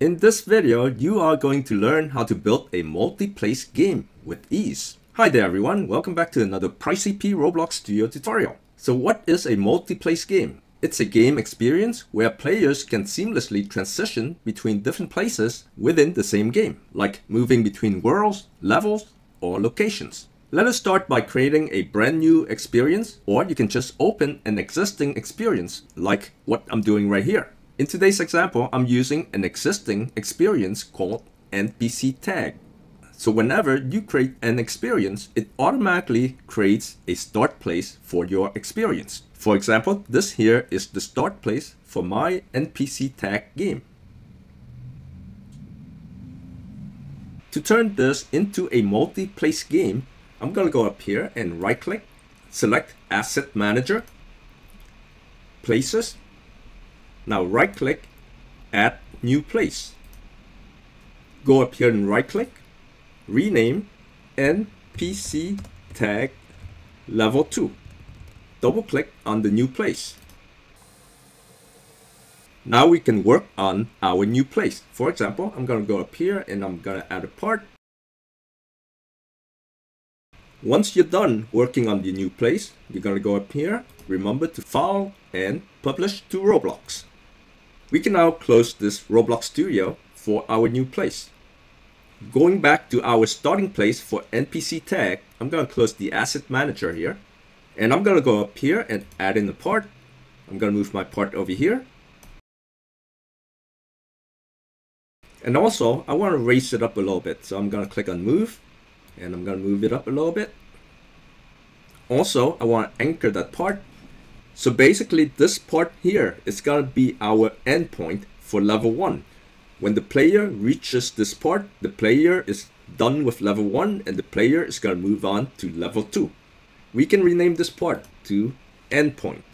In this video, you are going to learn how to build a multi-place game with ease. Hi there everyone, welcome back to another PrizeCP Roblox Studio tutorial. So what is a multi-place game? It's a game experience where players can seamlessly transition between different places within the same game, like moving between worlds, levels, or locations. Let us start by creating a brand new experience, or you can just open an existing experience, like what I'm doing right here. In today's example, I'm using an existing experience called NPC tag. So whenever you create an experience, it automatically creates a start place for your experience. For example, this here is the start place for my NPC tag game. To turn this into a multi-place game, I'm gonna go up here and right click, select Asset Manager, Places. Now right click, add new place. Go up here and right click, rename NPC tag level 2. Double click on the new place. Now we can work on our new place. For example, I'm gonna go up here and I'm gonna add a part once you're done working on the new place, you're gonna go up here, remember to file and publish to Roblox. We can now close this Roblox Studio for our new place. Going back to our starting place for NPC tag, I'm gonna close the asset manager here. And I'm gonna go up here and add in a part. I'm gonna move my part over here. And also, I wanna raise it up a little bit. So I'm gonna click on move and I'm gonna move it up a little bit. Also, I want to anchor that part. So basically this part here is gonna be our endpoint for level one. When the player reaches this part, the player is done with level one and the player is gonna move on to level two. We can rename this part to endpoint.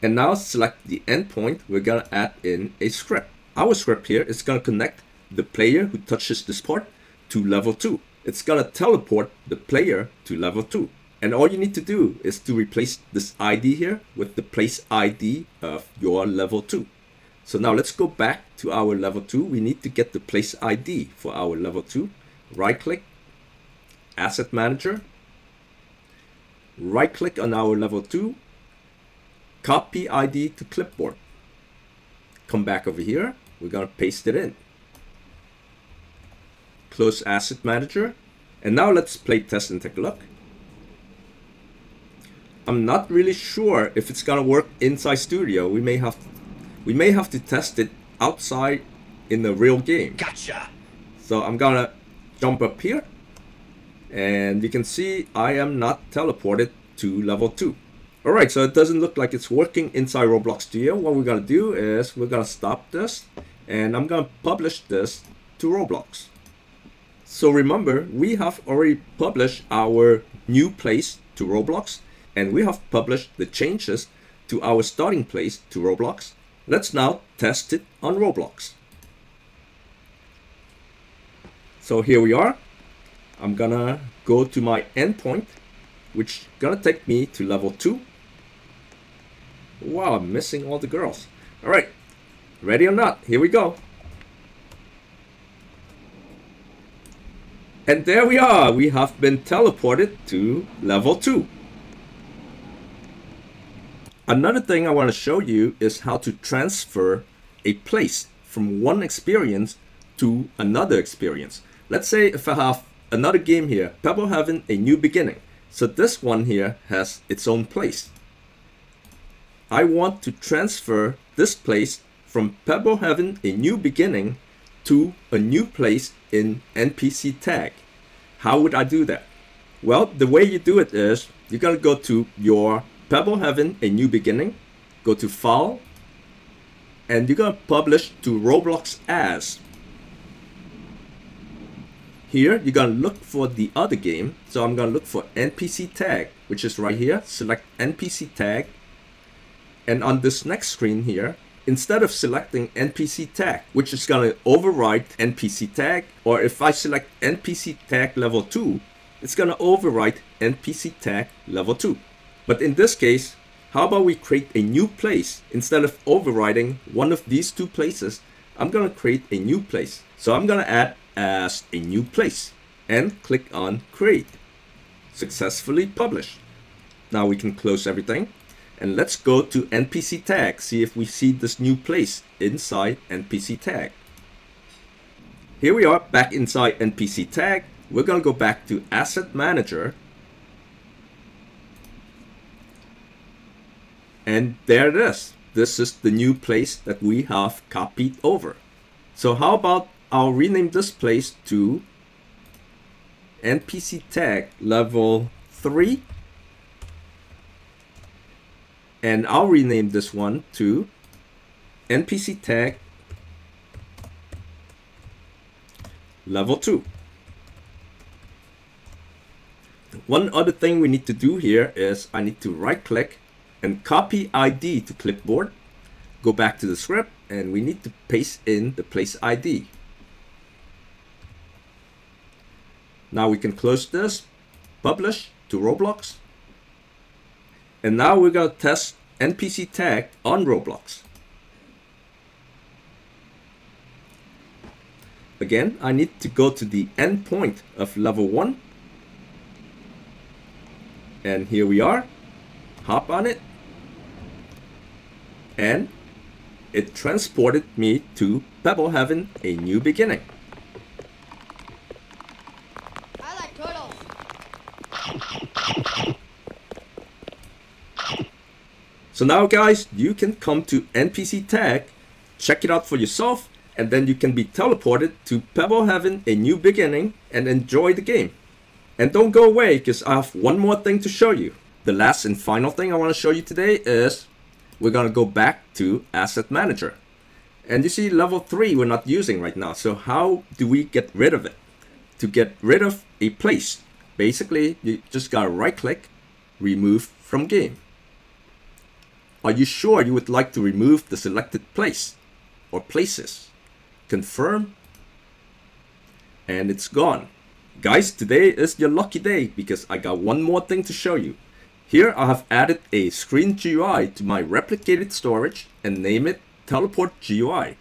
And now select the endpoint, we're gonna add in a script. Our script here is gonna connect the player who touches this part to level 2. It's gonna teleport the player to level 2. And all you need to do is to replace this ID here with the place ID of your level 2. So now let's go back to our level 2. We need to get the place ID for our level 2. Right click, Asset Manager. Right click on our level 2. Copy ID to clipboard. Come back over here. We're gonna paste it in close asset manager. And now let's play test and take a look. I'm not really sure if it's gonna work inside studio. We may have to, we may have to test it outside in the real game. Gotcha. So I'm gonna jump up here and you can see I am not teleported to level 2. Alright, so it doesn't look like it's working inside Roblox Studio. What we're gonna do is we're gonna stop this and I'm gonna publish this to Roblox. So remember, we have already published our new place to Roblox and we have published the changes to our starting place to Roblox. Let's now test it on Roblox. So here we are. I'm gonna go to my endpoint, which gonna take me to level 2. Wow, I'm missing all the girls. Alright, ready or not, here we go. And there we are, we have been teleported to level 2. Another thing I want to show you is how to transfer a place from one experience to another experience. Let's say if I have another game here, Pebble Heaven A New Beginning. So this one here has its own place. I want to transfer this place from Pebble Heaven A New Beginning to a new place in NPC tag. How would I do that? Well, the way you do it is you're to go to your Pebble Heaven, a new beginning, go to File, and you're to publish to Roblox as. Here, you're to look for the other game. So I'm going to look for NPC tag, which is right here. Select NPC tag. And on this next screen here, instead of selecting NPC tag, which is going to override NPC tag, or if I select NPC tag level 2, it's going to override NPC tag level 2. But in this case, how about we create a new place? Instead of overriding one of these two places, I'm gonna create a new place. So I'm gonna add as a new place and click on create. Successfully published. Now we can close everything and let's go to NPC tag, see if we see this new place inside NPC tag. Here we are back inside NPC tag. We're gonna go back to asset manager And there it is. This is the new place that we have copied over. So how about I'll rename this place to NPC tag level 3 and I'll rename this one to NPC tag level 2. One other thing we need to do here is I need to right click and copy ID to clipboard. Go back to the script and we need to paste in the place ID. Now we can close this, publish to Roblox. And now we're gonna test NPC tag on Roblox. Again, I need to go to the endpoint of level 1. And here we are. Hop on it and it transported me to Pebble Heaven, a new beginning. I like turtles. So now guys, you can come to NPC Tag, check it out for yourself, and then you can be teleported to Pebble Heaven, a new beginning, and enjoy the game. And don't go away, because I have one more thing to show you. The last and final thing I want to show you today is we're gonna go back to Asset Manager. And you see level 3 we're not using right now. So how do we get rid of it? To get rid of a place, basically you just gotta right click, remove from game. Are you sure you would like to remove the selected place or places? Confirm and it's gone. Guys, today is your lucky day because I got one more thing to show you. Here I have added a screen GUI to my replicated storage and name it teleport GUI.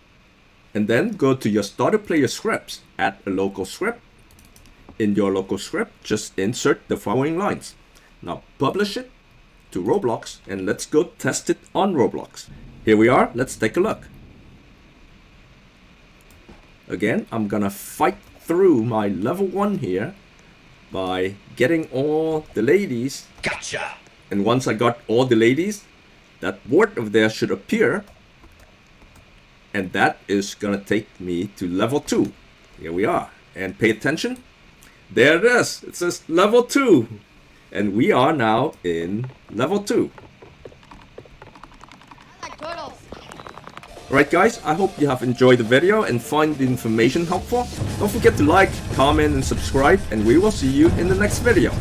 And then go to your starter player scripts, add a local script. In your local script, just insert the following lines. Now publish it to Roblox and let's go test it on Roblox. Here we are, let's take a look. Again, I'm gonna fight through my level 1 here by getting all the ladies. Gotcha! And once I got all the ladies, that board over there should appear. And that is gonna take me to level 2. Here we are. And pay attention. There it is. It says level 2. And we are now in level 2. I like turtles. Alright guys, I hope you have enjoyed the video and find the information helpful. Don't forget to like, comment and subscribe and we will see you in the next video.